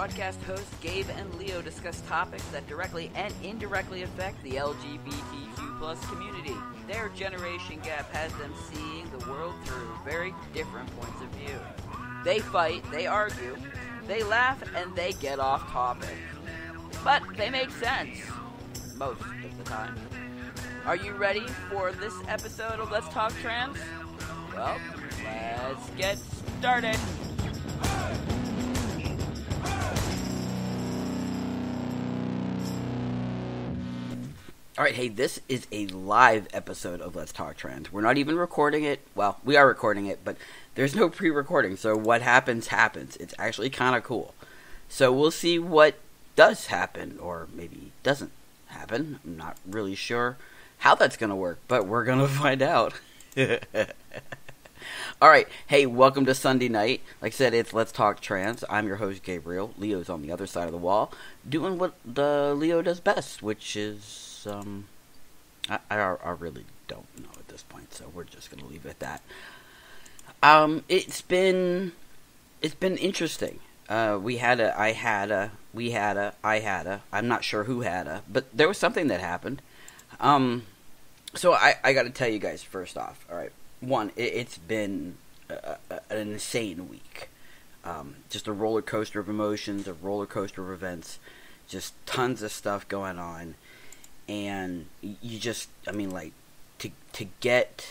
Podcast hosts Gabe and Leo discuss topics that directly and indirectly affect the LGBTQ plus community. Their generation gap has them seeing the world through very different points of view. They fight, they argue, they laugh, and they get off topic. But they make sense. Most of the time. Are you ready for this episode of Let's Talk Trans? Well, let's get started. All right, hey, this is a live episode of Let's Talk Trans. We're not even recording it. Well, we are recording it, but there's no pre recording, so what happens, happens. It's actually kind of cool. So we'll see what does happen, or maybe doesn't happen. I'm not really sure how that's going to work, but we're going to find out. All right. Hey, welcome to Sunday night. Like I said, it's Let's Talk Trans. I'm your host, Gabriel. Leo's on the other side of the wall, doing what the Leo does best, which is um, I, I, I really don't know at this point, so we're just gonna leave it at that. Um, it's been it's been interesting. Uh, we had a, I had a, we had a, I had a. I'm not sure who had a, but there was something that happened. Um, so I, I got to tell you guys first off. All right, one, it, has been a, a, an insane week. Um, just a roller coaster of emotions, a roller coaster of events, just tons of stuff going on and you just I mean like to to get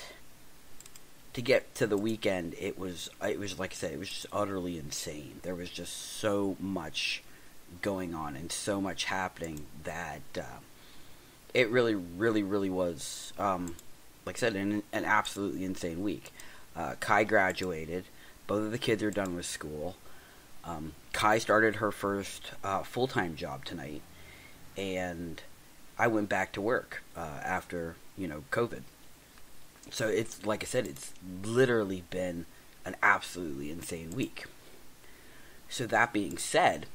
to get to the weekend it was it was like I said it was just utterly insane. There was just so much going on and so much happening that uh, it really really really was um, like I said an, an absolutely insane week. Uh, Kai graduated. Both of the kids are done with school. Um, Kai started her first uh, full time job tonight, and I went back to work uh, after you know COVID. So it's like I said, it's literally been an absolutely insane week. So that being said,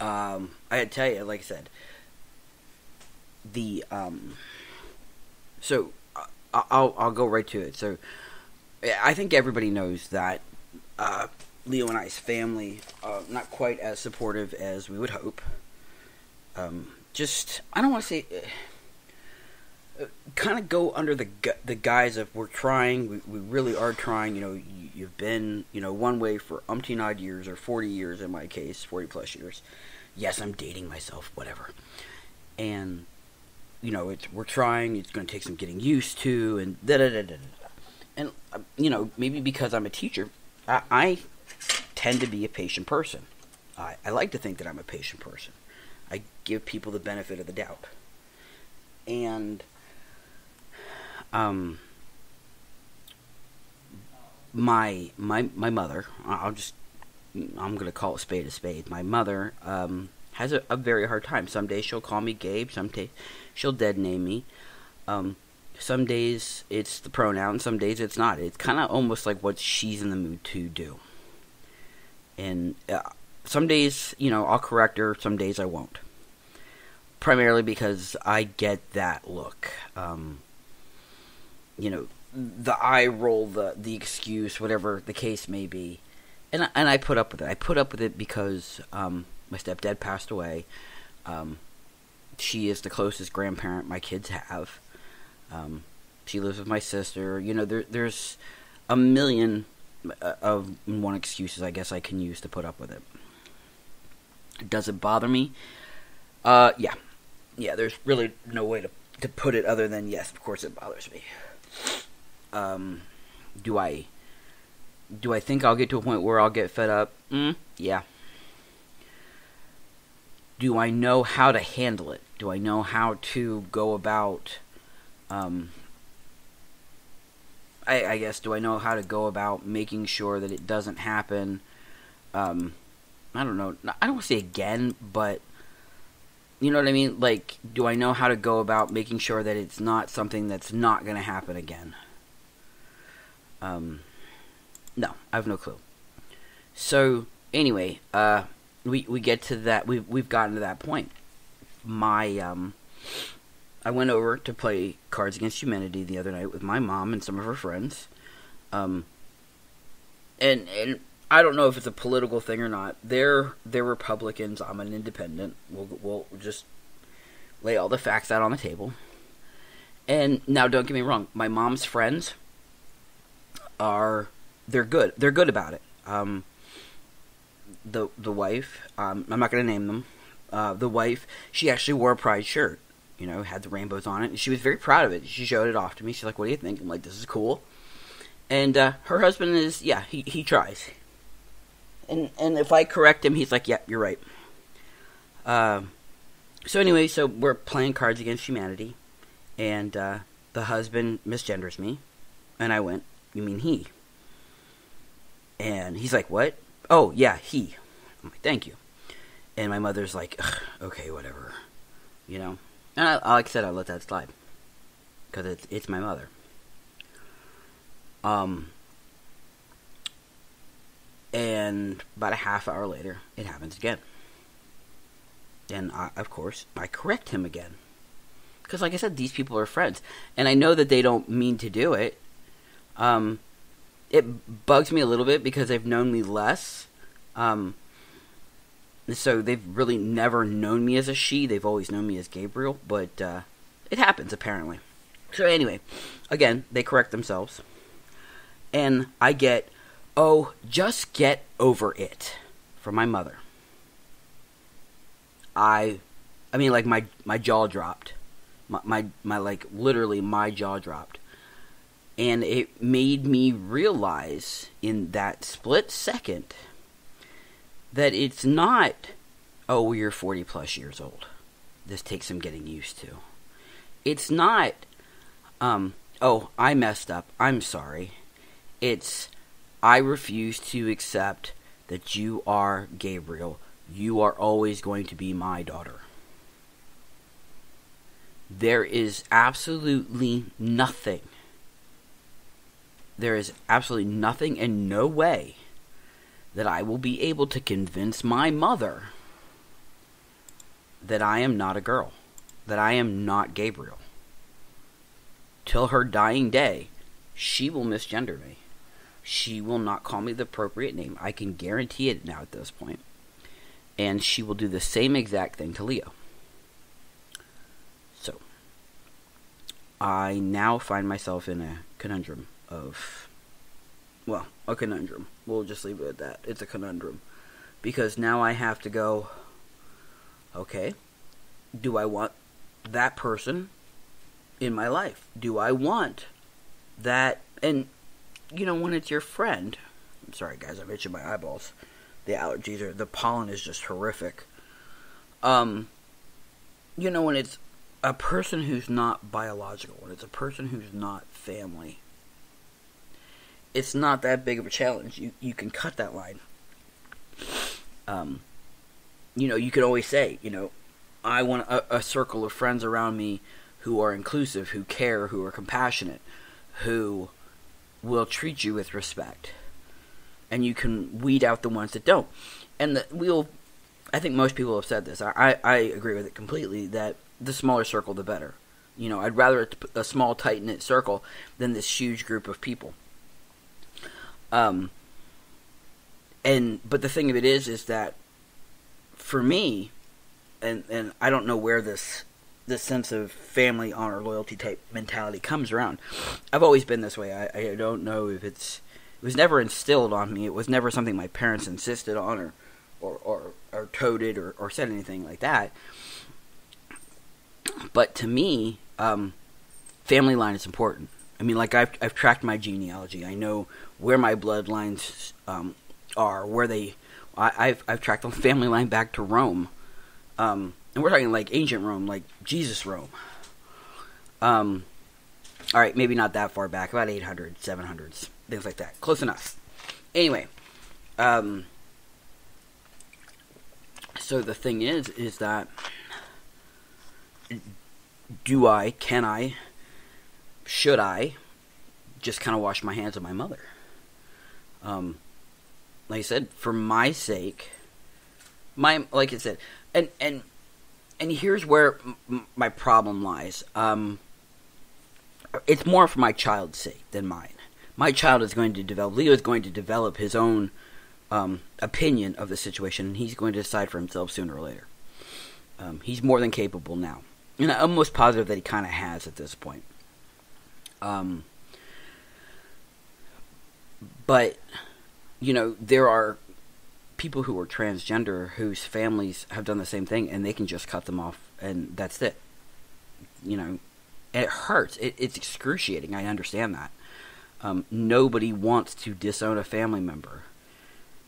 um, I had to tell you, like I said, the um, so I'll I'll go right to it. So I think everybody knows that uh, Leo and I's family are not quite as supportive as we would hope. Um, just I don't want to say uh, uh kind of go under the the guise of we're trying, we, we really are trying. You know, you, have been you know one way for umpteen odd years or forty years in my case, forty plus years. Yes, I'm dating myself, whatever. And you know, it's we're trying. It's going to take some getting used to, and da da da da. And uh, you know, maybe because I'm a teacher, I, I tend to be a patient person. I, I like to think that I'm a patient person. I give people the benefit of the doubt. And um my my my mother, I'll just I'm going to call it spade a spade. My mother um has a, a, very hard time. Some days she'll call me Gabe, some days she'll dead name me. Um some days it's the pronoun, some days it's not. It's kind of almost like what she's in the mood to do. And uh, some days, you know, I'll correct her, some days I won't. Primarily because I get that look. Um, you know, the eye roll, the the excuse, whatever the case may be, and and I put up with it. I put up with it because um, my stepdad passed away. Um, she is the closest grandparent my kids have. Um, she lives with my sister. You know, there there's a million uh, of one excuses I guess I can use to put up with it. Does it bother me? Uh, yeah. Yeah, there's really no way to, to put it other than yes, of course it bothers me. Um, do I do I think I'll get to a point where I'll get fed up? Mm, yeah. Do I know how to handle it? Do I know how to go about um I, I guess do I know how to go about making sure that it doesn't happen um I don't know. I don't want to say again, but you know what I mean? Like, do I know how to go about making sure that it's not something that's not going to happen again? Um, no, I have no clue. So anyway, uh, we we get to that. We've we've gotten to that point. My um, I went over to play Cards Against Humanity the other night with my mom and some of her friends. Um, and and I don't know if it's a political thing or not. They're they're Republicans. I'm an independent. We'll we'll just lay all the facts out on the table. And now, don't get me wrong. My mom's friends are they're good. They're good about it. Um, the the wife, um, I'm not going to name them. Uh, the wife, she actually wore a pride shirt. You know, had the rainbows on it, and she was very proud of it. She showed it off to me. She's like, "What do you think?" I'm like, "This is cool." And uh, her husband is, yeah, he he tries. And and if I correct him, he's like, "Yeah, you're right." Um. So anyway, so we're playing Cards Against Humanity, and uh, the husband misgenders me, and I went, "You mean he?" And he's like, "What?" Oh yeah, he. I'm like, "Thank you." And my mother's like, "Okay, whatever," you know. And I, like I said, I let that slide because it's it's my mother. Um. And about a half hour later, it happens again. And I, of course, I correct him again. Because, like I said, these people are friends. And I know that they don't mean to do it. Um, it bugs me a little bit because they've known me less. Um, so they've really never known me as a she. They've always known me as Gabriel. But uh, it happens, apparently. So, anyway, again, they correct themselves. And I get, oh, just get over it from my mother. I, I mean, like my my jaw dropped, my my, my like literally my jaw dropped, and it made me realize in that split second that it's not, oh, you're forty plus years old. This takes some getting used to. It's not, um, oh, I messed up. I'm sorry. It's, I refuse to accept that you are Gabriel you are always going to be my daughter. There is absolutely nothing. There is absolutely nothing and no way that I will be able to convince my mother that I am not a girl, that I am not Gabriel. Till her dying day, she will misgender me. She will not call me the appropriate name. I can guarantee it now at this point and she will do the same exact thing to Leo. So, I now find myself in a conundrum of, well, a conundrum. We'll just leave it at that. It's a conundrum. Because now I have to go, okay, do I want that person in my life? Do I want that? And, you know, when it's your friend, I'm sorry guys, I'm itching my eyeballs the allergies or the pollen is just horrific. Um, you know, when it's a person who's not biological, when it's a person who's not family, it's not that big of a challenge. You you can cut that line. Um, you know, you can always say, you know, I want a, a circle of friends around me who are inclusive, who care, who are compassionate, who will treat you with respect and you can weed out the ones that don't. And the, we'll, I think most people have said this. I, I agree with it completely. That the smaller circle, the better. You know, I'd rather a small, tight knit circle than this huge group of people. Um, and but the thing of it is, is that for me, and and I don't know where this this sense of family honor loyalty type mentality comes around. I've always been this way. I, I don't know if it's it was never instilled on me. It was never something my parents insisted on or or or, or toted or, or said anything like that. But to me, um, family line is important. I mean, like I've I've tracked my genealogy. I know where my bloodlines um, are, where they. I, have I've tracked the family line back to Rome, um, and we're talking like ancient Rome, like Jesus Rome. Um, all right, maybe not that far back, about 800, 700s things like that. Close enough. Anyway, um, so the thing is, is that do I, can I, should I just kind of wash my hands of my mother? Um, like I said, for my sake, my like I said, and and and here's where m- my problem lies. Um, it's more for my child's sake than mine my child is going to develop, Leo is going to develop his own um, opinion of the situation, and he's going to decide for himself sooner or later. Um, he's more than capable now, and I'm almost positive that he kind of has at this point. Um, but you know, there are people who are transgender whose families have done the same thing, and they can just cut them off, and that's it. You know, it hurts. It, it's excruciating. I understand that. Um, nobody wants to disown a family member.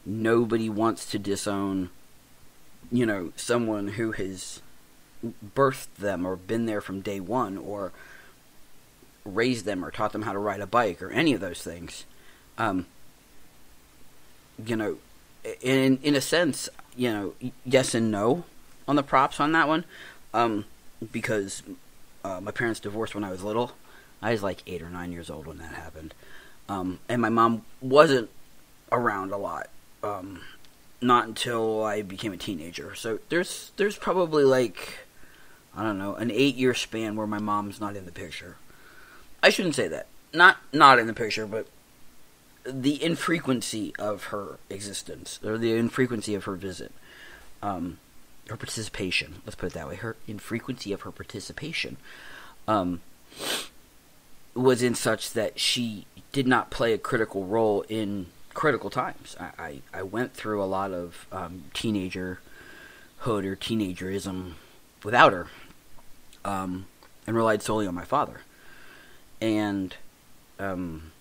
Nobody wants to disown, you know, someone who has birthed them or been there from day one or raised them or taught them how to ride a bike or any of those things. Um, you know, in in a sense, you know, yes and no on the props on that one, um, because uh, my parents divorced when I was little. I was like eight or nine years old when that happened, um, and my mom wasn't around a lot. Um, not until I became a teenager. So there's there's probably like I don't know an eight year span where my mom's not in the picture. I shouldn't say that. Not not in the picture, but the infrequency of her existence or the infrequency of her visit, um, her participation. Let's put it that way. Her infrequency of her participation um, was in such that she did not play a critical role in critical times. I, I, I went through a lot of um, teenagerhood or teenagerism without her, um, and relied solely on my father. And um,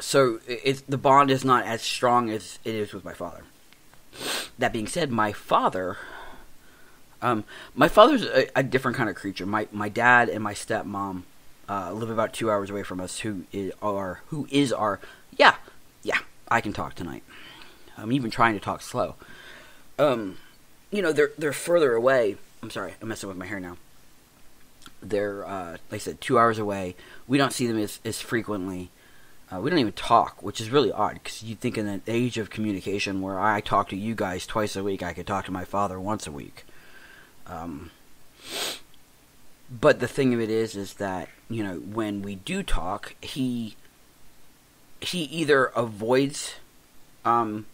so it's the bond is not as strong as it is with my father. That being said, my father, um, my father's a, a, different kind of creature. My my dad and my stepmom uh, live about two hours away from us. Who is our who is our yeah yeah I can talk tonight. I'm even trying to talk slow. Um, you know they're they're further away. I'm sorry, I'm messing with my hair now. They're uh, like I said, two hours away. We don't see them as as frequently uh, we don't even talk, which is really odd because you think in an age of communication where I talk to you guys twice a week, I could talk to my father once a week. Um, but the thing of it is, is that you know when we do talk, he he either avoids um,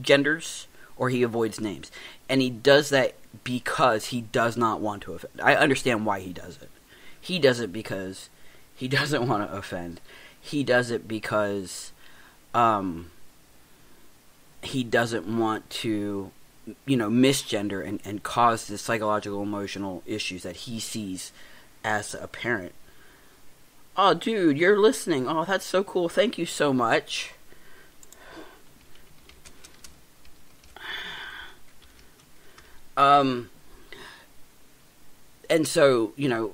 genders or he avoids names, and he does that because he does not want to offend. I understand why he does it. He does it because he doesn't want to offend. He does it because um, he doesn't want to you know misgender and, and cause the psychological emotional issues that he sees as a parent oh dude you're listening. Oh that's so cool. Thank you so much um and so you know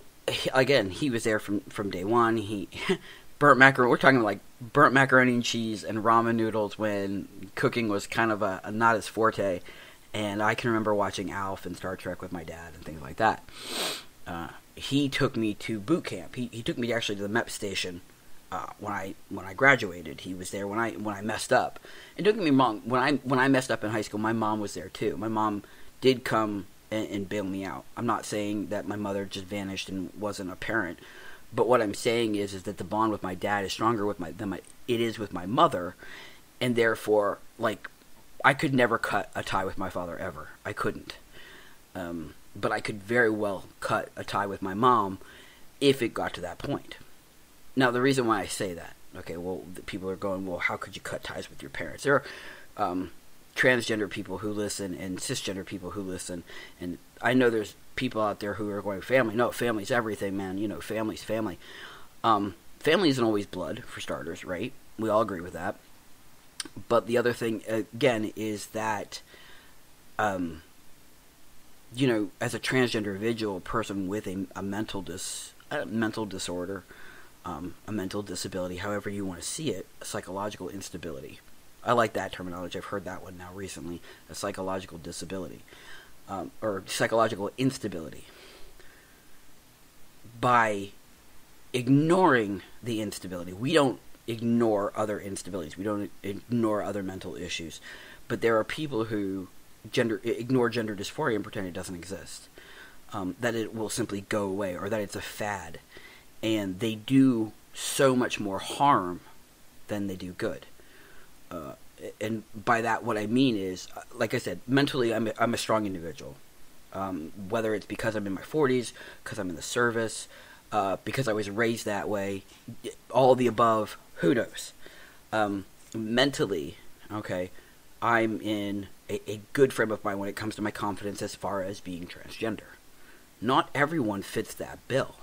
again he was there from from day one he burnt macaroni. We're talking like burnt macaroni and cheese and ramen noodles when cooking was kind of a, a not as forte. And I can remember watching Alf and Star Trek with my dad and things like that. Uh, he took me to boot camp. He, he took me actually to the MEPS station uh, when I when I graduated. He was there when I when I messed up. And don't get me wrong, when I when I messed up in high school, my mom was there too. My mom did come and, and bail me out. I'm not saying that my mother just vanished and wasn't a parent, but what I'm saying is, is that the bond with my dad is stronger with my than my it is with my mother, and therefore, like, I could never cut a tie with my father ever. I couldn't. Um, but I could very well cut a tie with my mom if it got to that point. Now, the reason why I say that, okay, well, people are going, well, how could you cut ties with your parents? There are um, transgender people who listen and cisgender people who listen, and I know there's people out there who are going family. No, family's everything, man. You know, family's family. Um, family isn't always blood, for starters, right? We all agree with that. But the other thing, again, is that, um, you know, as a transgender individual, person with a, a mental dis, a mental disorder, um, a mental disability, however you want to see it, a psychological instability. I like that terminology. I've heard that one now recently. A psychological disability um, or psychological instability by ignoring the instability. We don't ignore other instabilities. We don't ignore other mental issues. But there are people who gender ignore gender dysphoria and pretend it doesn't exist. Um, that it will simply go away or that it's a fad. And they do so much more harm than they do good. Uh, and by that, what I mean is, uh, like I said, mentally, I'm a, I'm a strong individual. Um, whether it's because I'm in my 40s, because I'm in the service, uh, because I was raised that way, all the above, who knows? Um, mentally, okay, I'm in a, a good frame of mind when it comes to my confidence as far as being transgender. Not everyone fits that bill.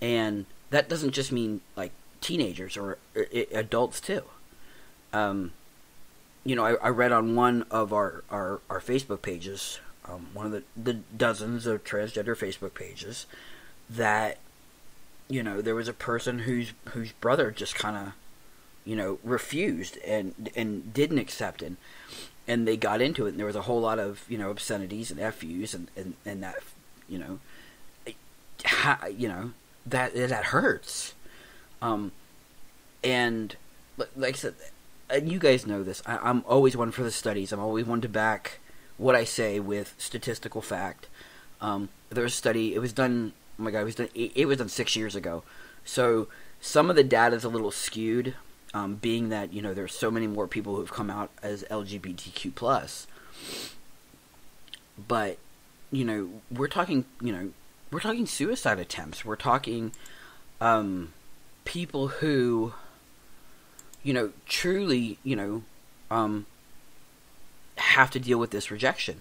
And that doesn't just mean like teenagers or, or, or adults too. Um, you know, I, I, read on one of our, our, our Facebook pages, um, one of the, the dozens of transgender Facebook pages, that you know there was a person whose whose brother just kind of you know refused and and didn't accept it. And they got into it and there was a whole lot of you know obscenities and fus and and, and that you know you know that that hurts. Um and like i said and you guys know this I, i'm always one for the studies i'm always one to back what i say with statistical fact um there was a study it was done oh my god it was done it, it was done six years ago so some of the data is a little skewed um, being that you know there's so many more people who've come out as LGBTQ plus. But you know, we're talking, you know, we're talking suicide attempts. We're talking um, people who, you know, truly, you know, um, have to deal with this rejection.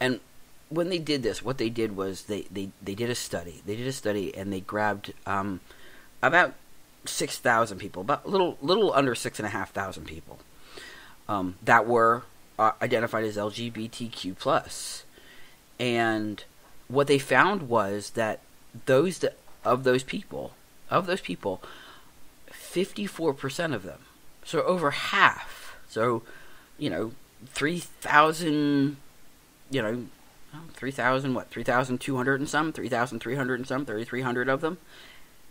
And when they did this, what they did was they, they, they did a study. They did a study and they grabbed um, about six thousand people, about a little little under six and a half thousand people um, that were uh, identified as LGBTQ plus, and what they found was that those that, of those people of those people, fifty four percent of them, so over half, so you know three thousand, you know. 3,000, what, 3,200 and some, 3,300 and some, 3,300 of them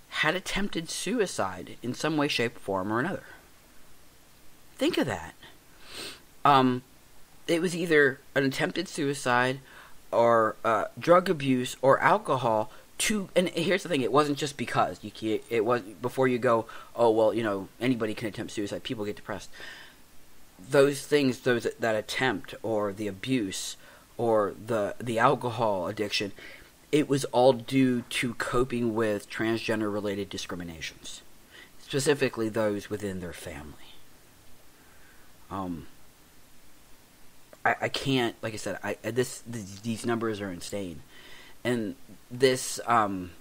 had attempted suicide in some way, shape, form, or another. Think of that. Um, it was either an attempted suicide or uh, drug abuse or alcohol to and here's the thing it wasn't just because. You it was before you go oh well you know anybody can attempt suicide people get depressed. Those things those that attempt or the abuse or the the alcohol addiction it was all due to coping with transgender related discriminations, specifically those within their family. Um, I, I can't, like I said, I this these numbers are insane, and this um,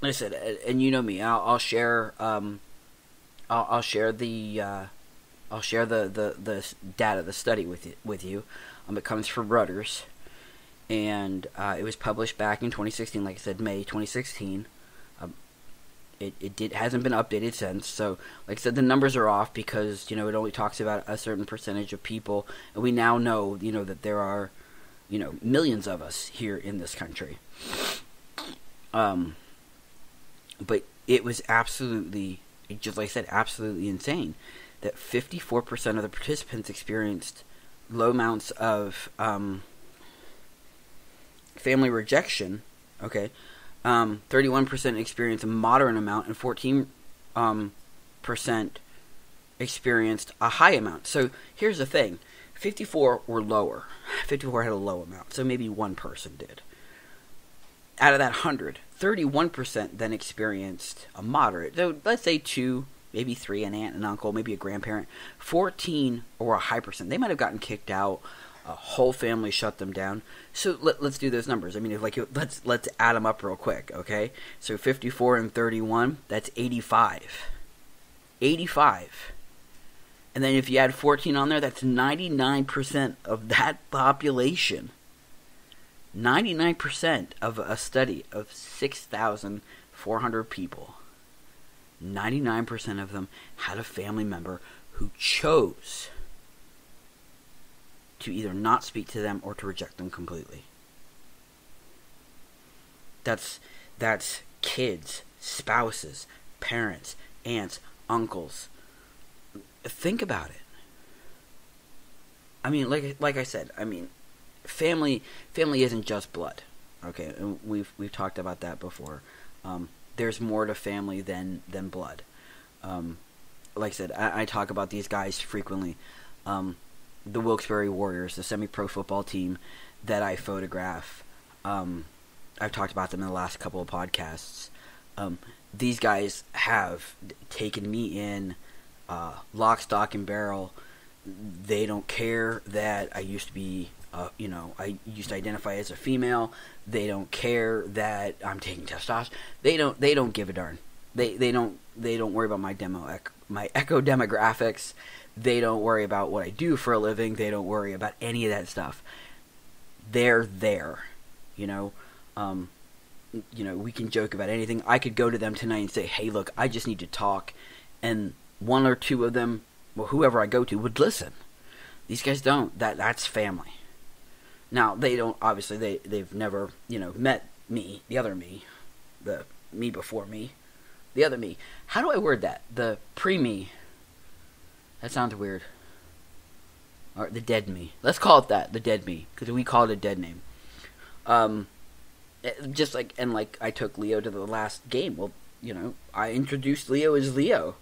like I said, and you know me, I'll, I'll share um, I'll, I'll share the uh, I'll share the, the, the data, the study with you, with you. Um, it comes from Reuters and uh, it was published back in 2016. Like I said, May 2016. Um, it it did hasn't been updated since. So, like I said, the numbers are off because you know it only talks about a certain percentage of people, and we now know you know that there are you know millions of us here in this country. Um, but it was absolutely, just like I said, absolutely insane that 54% of the participants experienced low amounts of um, family rejection, okay, um, 31% experienced a moderate amount, and 14 um, percent experienced a high amount. So here's the thing 54 were lower. 54 had a low amount, so maybe one person did. Out of that 100, 31% then experienced a moderate. So let's say two, maybe three, an aunt, an uncle, maybe a grandparent. 14 or a high percent. They might have gotten kicked out a whole family shut them down. So let, us do those numbers. I mean, if like let's let's add them up real quick, okay? So 54 and 31, that's 85. 85. And then if you add 14 on there, that's 99% of that population. 99% of a study of 6,400 people. 99% of them had a family member who chose to either not speak to them or to reject them completely. That's that's kids, spouses, parents, aunts, uncles. Think about it. I mean, like like I said, I mean, family family isn't just blood. Okay, and we've we've talked about that before. Um, there's more to family than than blood. Um, like I said, I, I talk about these guys frequently. Um, the Wilkes-Barre Warriors, the semi-pro football team that I photograph. Um, I've talked about them in the last couple of podcasts. Um, these guys have taken me in uh, lock, stock, and barrel. They don't care that I used to be, uh, you know, I used to identify as a female. They don't care that I'm taking testosterone. They don't. They don't give a darn. They they don't they don't worry about my demo my echo demographics. They don't worry about what I do for a living. They don't worry about any of that stuff. They're there, you know. Um, you know, we can joke about anything. I could go to them tonight and say, "Hey, look, I just need to talk," and one or two of them, well, whoever I go to, would listen. These guys don't. That that's family. Now they don't. Obviously, they they've never you know met me, the other me, the me before me, the other me. How do I word that? The pre me. That sounds weird. Or the dead me. Let's call it that. The dead me, because we call it a dead name. Um, eh, just like and like I took Leo to the last game. Well, you know, I introduced Leo as Leo.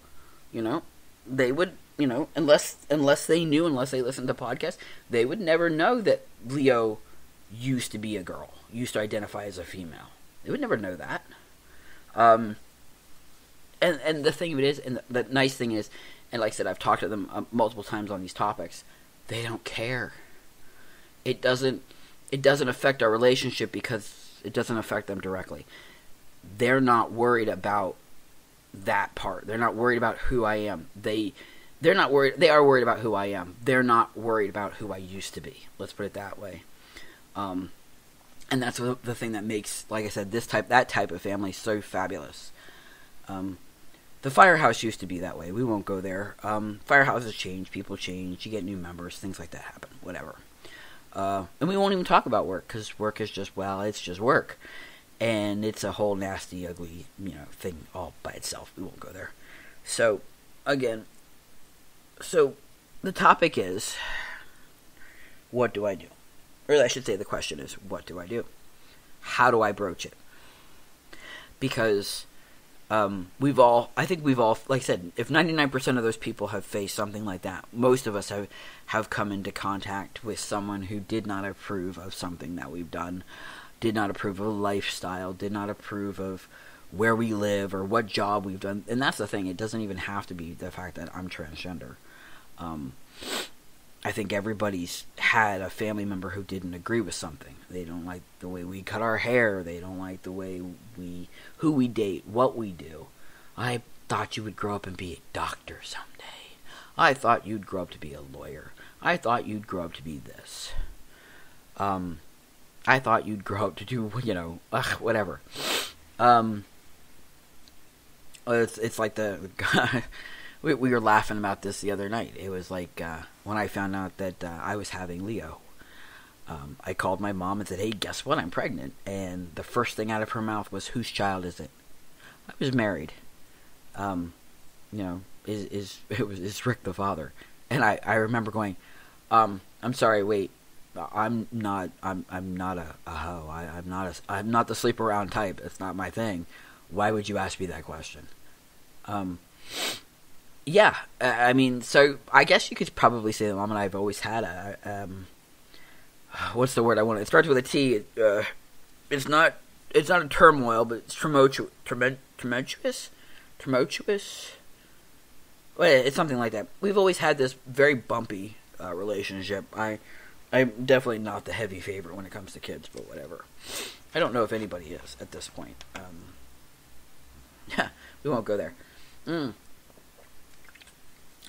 You know, they would, you know, unless unless they knew, unless they listened to podcasts, they would never know that Leo used to be a girl, used to identify as a female. They would never know that. Um, and and the thing of it is, and the, the nice thing is, and like I said, I've talked to them um, multiple times on these topics. They don't care. It doesn't. It doesn't affect our relationship because it doesn't affect them directly. They're not worried about that part. They're not worried about who I am. They they're not worried. They are worried about who I am. They're not worried about who I used to be. Let's put it that way. Um, and that's the thing that makes, like I said, this type, that type of family so fabulous. Um, the firehouse used to be that way. We won't go there. Um, firehouses change, people change, you get new members, things like that happen. Whatever. Uh, and we won't even talk about work because work is just well, it's just work and it's a whole nasty, ugly, you know, thing all by itself. We won't go there. So, again, so the topic is, what do I do? Or I should say, the question is, what do I do? How do I broach it? Because um, we've all, I think we've all, like I said, if 99% of those people have faced something like that, most of us have, have come into contact with someone who did not approve of something that we've done did not approve of a lifestyle, did not approve of where we live or what job we've done. And that's the thing; it doesn't even have to be the fact that I'm transgender. Um, I think everybody's had a family member who didn't agree with something. They don't like the way we cut our hair. They don't like the way we who we date, what we do. I thought you would grow up and be a doctor someday. I thought you'd grow up to be a lawyer. I thought you'd grow up to be this. Um, I thought you'd grow up to do, you know, ugh, whatever. Um, it's it's like the we we were laughing about this the other night. It was like uh, when I found out that uh, I was having Leo. Um, I called my mom and said, "Hey, guess what? I'm pregnant." And the first thing out of her mouth was, "Whose child is it?" I was married. Um, you know, is is it was is Rick the father? And I I remember going, um, "I'm sorry, wait, I'm not. I'm. I'm not a, a hoe. I, I'm not. A, I'm not the sleep around type. It's not my thing. Why would you ask me that question? Um. Yeah. I mean, so I guess you could probably say that mom and I have always had a. Um, what's the word I want? To? It starts with a T. Uh, it's not. It's not a turmoil, but it's tumultuous. Tumultuous. Tumultuous. Well, it's something like that. We've always had this very bumpy uh, relationship. I I'm definitely not the heavy favorite when it comes to kids, but whatever. I don't know if anybody is at this point. Um, yeah, we won't go there. Mm.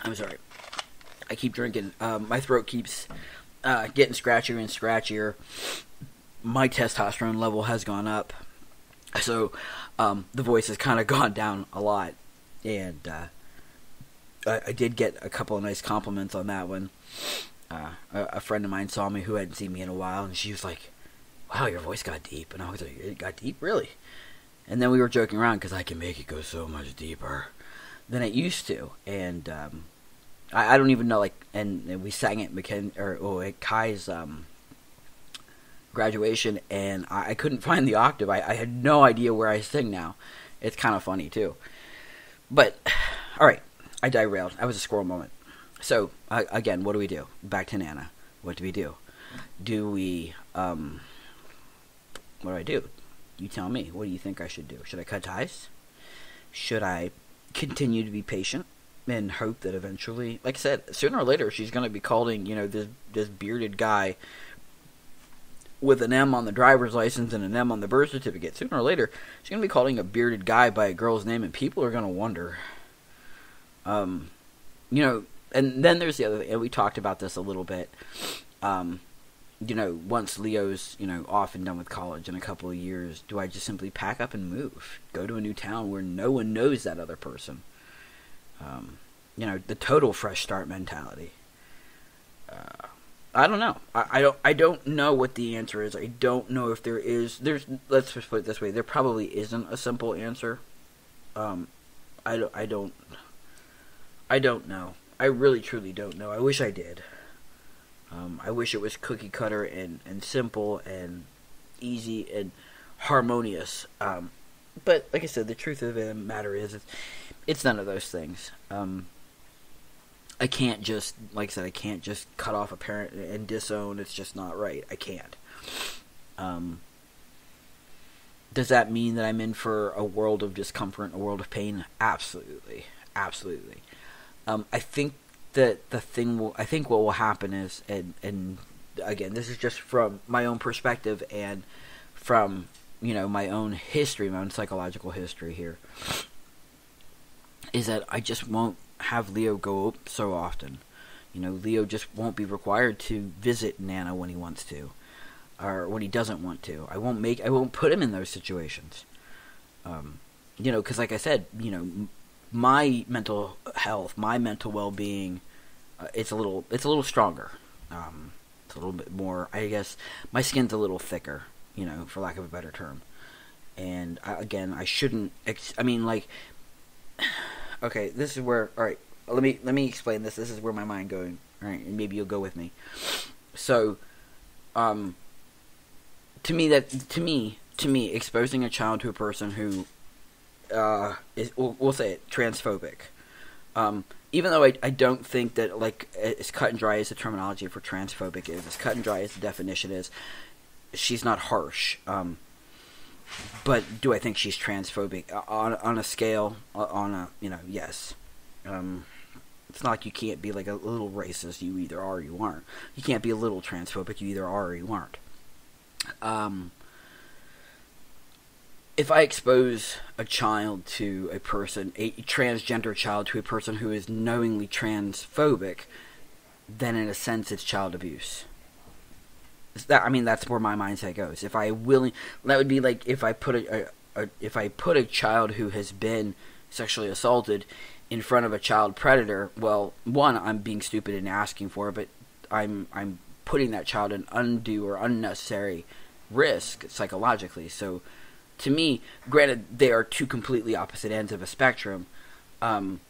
I'm sorry. I keep drinking. Um, my throat keeps uh, getting scratchier and scratchier. My testosterone level has gone up, so um, the voice has kind of gone down a lot. And uh, I, I, did get a couple of nice compliments on that one uh, a, friend of mine saw me who hadn't seen me in a while, and she was like, "Wow, your voice got deep." And I was like, "It got deep, really?" And then we were joking around because I can make it go so much deeper than it used to, and um, I, I, don't even know. Like, and, and we sang it McKen or oh, at Kai's um, graduation, and I, I, couldn't find the octave. I, I had no idea where I sing now. It's kind of funny too. But all right, I derailed. That was a squirrel moment. So uh, again, what do we do? Back to Nana. What do we do? Do we? Um, what do I do? You tell me. What do you think I should do? Should I cut ties? Should I continue to be patient and hope that eventually, like I said, sooner or later she's going to be calling, you know, this this bearded guy with an M on the driver's license and an M on the birth certificate. Sooner or later, she's going to be calling a bearded guy by a girl's name, and people are going to wonder. Um, you know, and then there's the other thing, and we talked about this a little bit. Um, you know, once Leo's, you know, off and done with college in a couple of years, do I just simply pack up and move? Go to a new town where no one knows that other person? Um, you know, the total fresh start mentality. Uh, I don't know. I, I, don't. I don't know what the answer is. I don't know if there is. There's. Let's just put it this way. There probably isn't a simple answer. Um, I don't. I don't. I don't know. I really, truly don't know. I wish I did. Um, I wish it was cookie cutter and, and simple and easy and harmonious. Um, but like I said, the truth of the matter is, it's, it's none of those things. Um, I can't just, like I said, I can't just cut off a parent and disown. It's just not right. I can't. Um, does that mean that I'm in for a world of discomfort, a world of pain? Absolutely, absolutely. Um, I think that the thing will, I think what will happen is, and and again, this is just from my own perspective and from you know my own history, my own psychological history here, is that I just won't have Leo go up so often. You know, Leo just won't be required to visit Nana when he wants to, or when he doesn't want to. I won't make, I won't put him in those situations. Um, you know, because like I said, you know, my mental health, my mental well-being, uh, it's a little, it's a little stronger. Um, it's a little bit more. I guess my skin's a little thicker, you know, for lack of a better term. And I, again, I shouldn't. Ex- I mean, like, okay, this is where. All right, let me let me explain this. This is where my mind going. All right, and maybe you'll go with me. So, um, to me that to me to me exposing a child to a person who uh, is we'll, we'll say it transphobic. Um, even though I, I don't think that like as cut and dry as the terminology for transphobic is, as cut and dry as the definition is, she's not harsh. Um, but do I think she's transphobic on on a scale on a you know yes. Um, it's not like you can't be like a little racist. You either are or you aren't. You can't be a little transphobic. You either are or you aren't. Um, if I expose a child to a person, a transgender child to a person who is knowingly transphobic, then in a sense it's child abuse. That I mean, that's where my mindset goes. If I willing, that would be like if I put a, a, a if I put a child who has been sexually assaulted in front of a child predator. Well, one, I'm being stupid and asking for it, but I'm I'm putting that child in undue or unnecessary risk psychologically. So to me, granted, they are two completely opposite ends of a spectrum, um,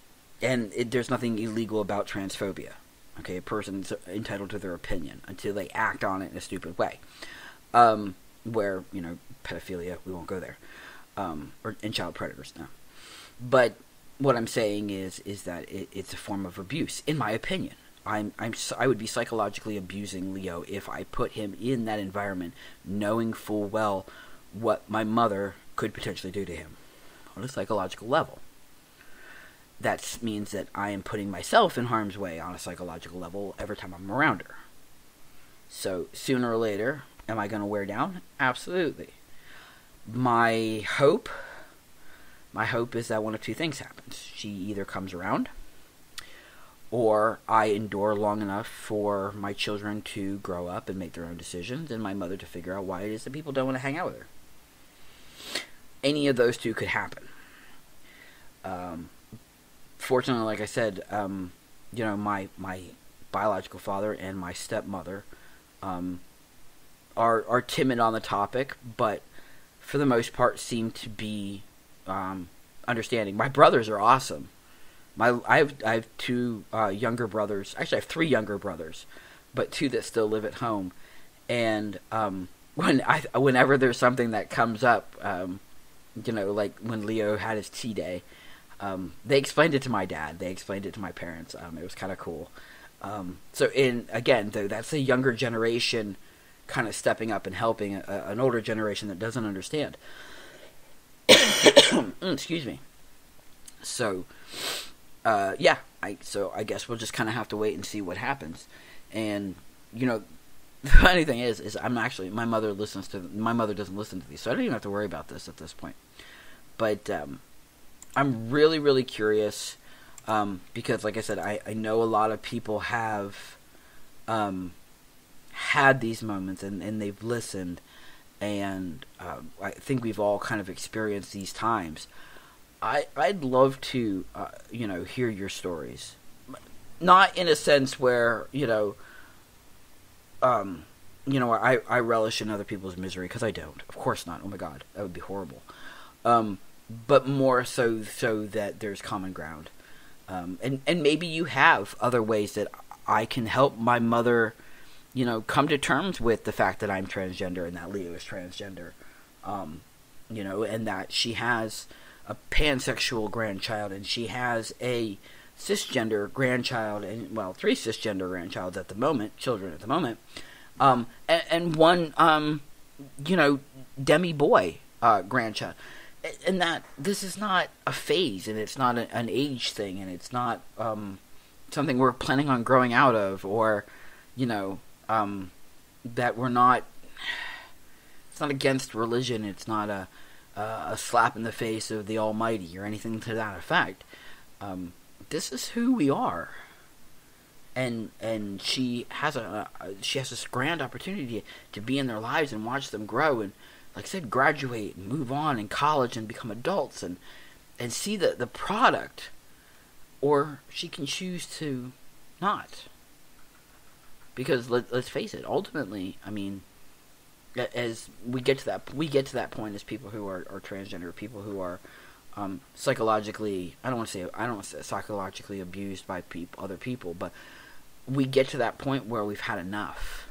and it, there's nothing illegal about transphobia. Okay, a person's entitled to their opinion until they act on it in a stupid way. Um, where you know pedophilia, we won't go there, um, or and child predators now. But what I'm saying is is that it, it's a form of abuse, in my opinion. I'm, I'm I would be psychologically abusing Leo if I put him in that environment, knowing full well what my mother could potentially do to him on a psychological level. That means that I am putting myself in harm's way on a psychological level every time I'm around her. So sooner or later, am I going to wear down? Absolutely. My hope, my hope is that one of two things happens. She either comes around, or I endure long enough for my children to grow up and make their own decisions, and my mother to figure out why it is that people don't want to hang out with her any of those two could happen. Um, fortunately, like I said, um, you know, my my biological father and my stepmother um, are are timid on the topic, but for the most part seem to be um, understanding. My brothers are awesome. My I have I have two uh, younger brothers. Actually, I have three younger brothers, but two that still live at home. And um, when I whenever there's something that comes up, um, you know, like when Leo had his T day, Um, they explained it to my dad. They explained it to my parents. Um, it was kind of cool. Um, so in again, though, that's a younger generation kind of stepping up and helping a, an older generation that doesn't understand. Excuse me. So, uh, yeah, I so I guess we'll just kind of have to wait and see what happens. And you know, the funny thing is, is I'm actually my mother listens to my mother doesn't listen to these, so I don't even have to worry about this at this point. But um, I'm really really curious um, because, like I said, I, I know a lot of people have um, had these moments and, and they've listened, and uh, I think we've all kind of experienced these times. I I'd love to uh, you know hear your stories, not in a sense where you know um you know I I relish in other people's misery because I don't. Of course not. Oh my god, that would be horrible. Um, but more so so that there's common ground. Um, and and maybe you have other ways that I can help my mother, you know, come to terms with the fact that I'm transgender and that Leo is transgender, um, you know, and that she has a pansexual grandchild and she has a cisgender grandchild and well three cisgender grandchilds at the moment children at the moment um, and, and, one um, you know demi boy uh, grandchild and that this is not a phase and it's not a, an age thing and it's not um, something we're planning on growing out of or you know um, that we're not it's not against religion it's not a a slap in the face of the Almighty or anything to that effect. Um, this is who we are, and and she has a, a, she has this grand opportunity to be in their lives and watch them grow and, like I said, graduate and move on in college and become adults and and see the the product, or she can choose to not. Because let, let's face it, ultimately, I mean, as we get to that we get to that point as people who are, are transgender, people who are um, psychologically I don't want to say I don't want to say psychologically abused by people, other people, but we get to that point where we've had enough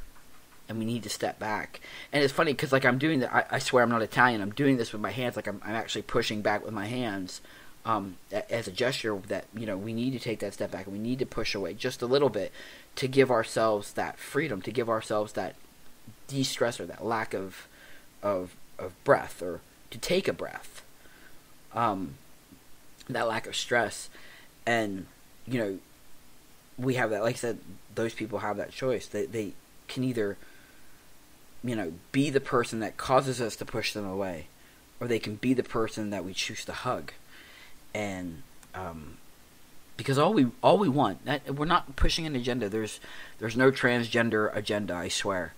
and we need to step back. And it's funny because like I'm doing that. I, I, swear I'm not Italian. I'm doing this with my hands. Like I'm, I'm actually pushing back with my hands um, as a gesture that you know we need to take that step back and we need to push away just a little bit to give ourselves that freedom, to give ourselves that de-stress or that lack of of of breath or to take a breath um, that lack of stress. And you know we have that like i said those people have that choice. They, they can either you know be the person that causes us to push them away or they can be the person that we choose to hug. And um, because all we all we want that, we're not pushing an agenda. There's there's no transgender agenda i swear.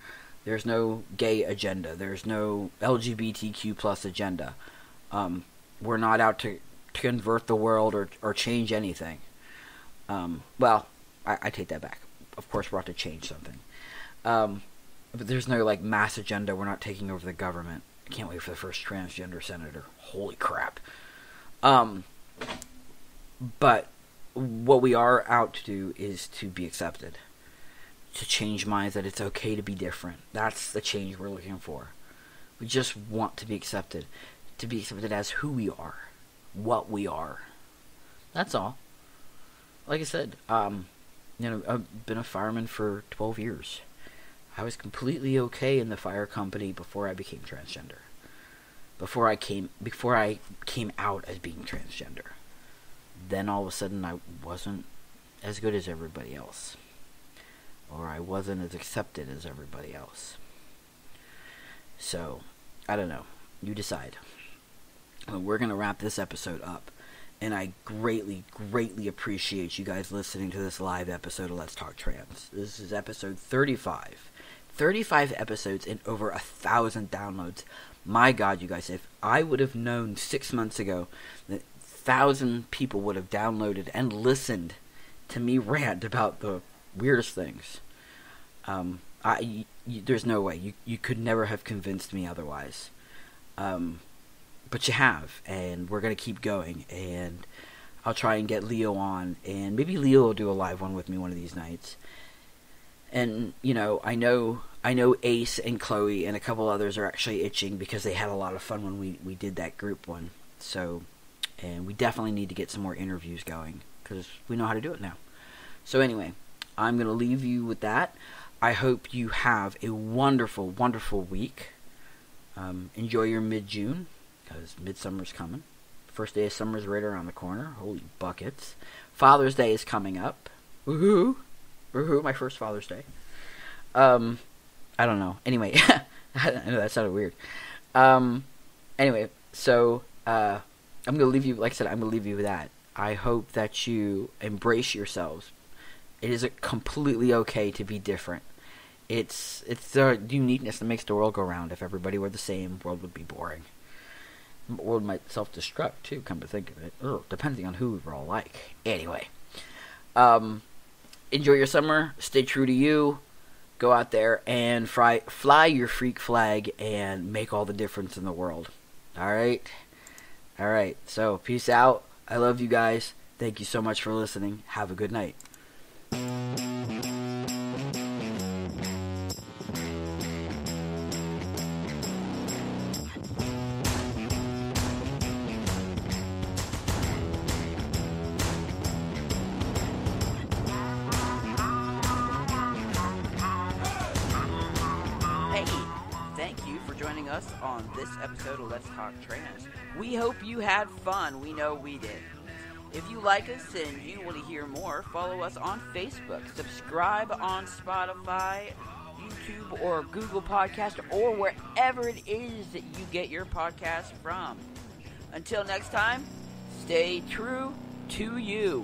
There's no gay agenda. There's no LGBTQ plus agenda. Um, we're not out to, to convert the world or, or change anything. Um, well, I, I, take that back. Of course, we're out to change something. Um, but there's no like mass agenda. We're not taking over the government. I can't wait for the first transgender senator. Holy crap. Um, but what we are out to do is to be accepted to change minds that it's okay to be different. That's the change we're looking for. We just want to be accepted, to be accepted as who we are, what we are. That's all. Like I said, um, you know, I've been a fireman for 12 years. I was completely okay in the fire company before I became transgender. Before I came before I came out as being transgender. Then all of a sudden I wasn't as good as everybody else or I wasn't as accepted as everybody else. So, I don't know. You decide. We're going to wrap this episode up. And I greatly, greatly appreciate you guys listening to this live episode of Let's Talk Trans. This is episode 35. 35 episodes and over a thousand downloads. My God, you guys, if I would have known six months ago that thousand people would have downloaded and listened to me rant about the weirdest things. Um, I, you, there's no way you you could never have convinced me otherwise. Um, but you have, and we're gonna keep going. And I'll try and get Leo on, and maybe Leo will do a live one with me one of these nights. And you know, I know I know Ace and Chloe and a couple others are actually itching because they had a lot of fun when we we did that group one. So and we definitely need to get some more interviews going because we know how to do it now. So anyway, I'm gonna leave you with that. I hope you have a wonderful, wonderful week. Um, enjoy your mid June because midsummer's coming. First day of summer is right around the corner. Holy buckets! Father's Day is coming up. Woohoo! Woohoo! My first Father's Day. Um, I don't know. Anyway, I know that sounded weird. Um, anyway, so uh, I'm gonna leave you. Like I said, I'm gonna leave you with that. I hope that you embrace yourselves. It is completely okay to be different. It's it's the uniqueness that makes the world go round. If everybody were the same, world would be boring. World might self-destruct too. Come to think of it, Ugh, depending on who we're all like. Anyway, um, enjoy your summer. Stay true to you. Go out there and fly, fly your freak flag and make all the difference in the world. All right, all right. So peace out. I love you guys. Thank you so much for listening. Have a good night. Like us and you want to hear more, follow us on Facebook, subscribe on Spotify, YouTube, or Google Podcast, or wherever it is that you get your podcast from. Until next time, stay true to you.